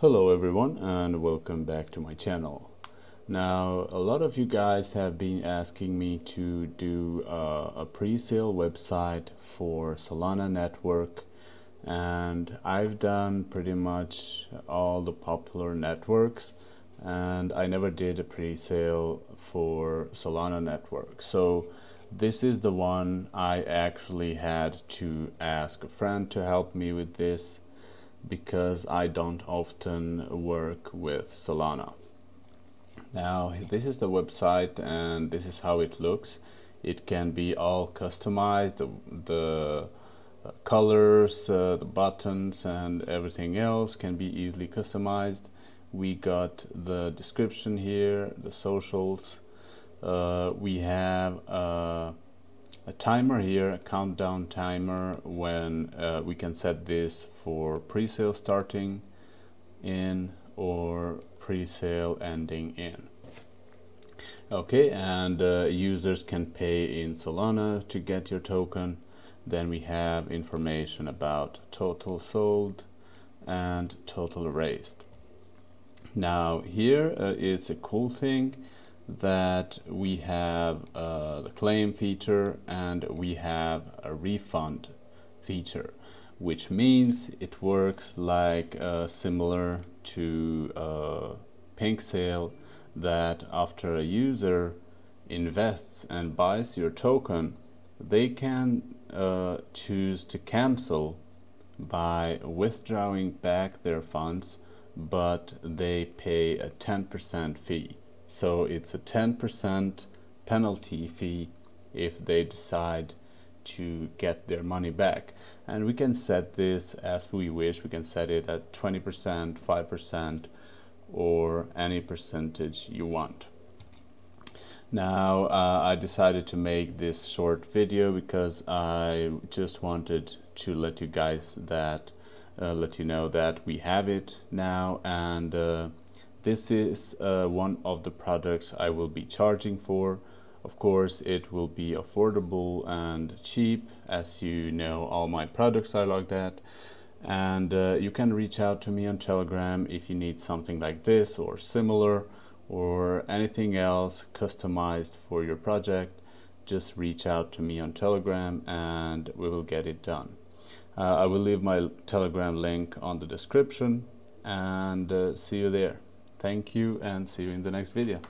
Hello everyone and welcome back to my channel. Now a lot of you guys have been asking me to do uh, a pre-sale website for Solana network and I've done pretty much all the popular networks and I never did a pre-sale for Solana network. So this is the one I actually had to ask a friend to help me with this because I don't often work with Solana. Now this is the website and this is how it looks. It can be all customized, the, the uh, colors, uh, the buttons and everything else can be easily customized. We got the description here, the socials. Uh, we have uh, timer here, a countdown timer when uh, we can set this for pre-sale starting in or pre-sale ending in. Okay, and uh, users can pay in Solana to get your token. Then we have information about total sold and total raised. Now here uh, is a cool thing that we have uh, the claim feature and we have a refund feature which means it works like uh, similar to uh, PinkSale that after a user invests and buys your token they can uh, choose to cancel by withdrawing back their funds but they pay a 10% fee so it's a 10% penalty fee if they decide to get their money back. And we can set this as we wish. We can set it at 20%, 5%, or any percentage you want. Now uh, I decided to make this short video because I just wanted to let you guys that uh, let you know that we have it now and uh, this is uh, one of the products I will be charging for. Of course, it will be affordable and cheap. As you know, all my products are like that. And uh, you can reach out to me on Telegram if you need something like this or similar or anything else customized for your project. Just reach out to me on Telegram and we will get it done. Uh, I will leave my Telegram link on the description and uh, see you there. Thank you and see you in the next video.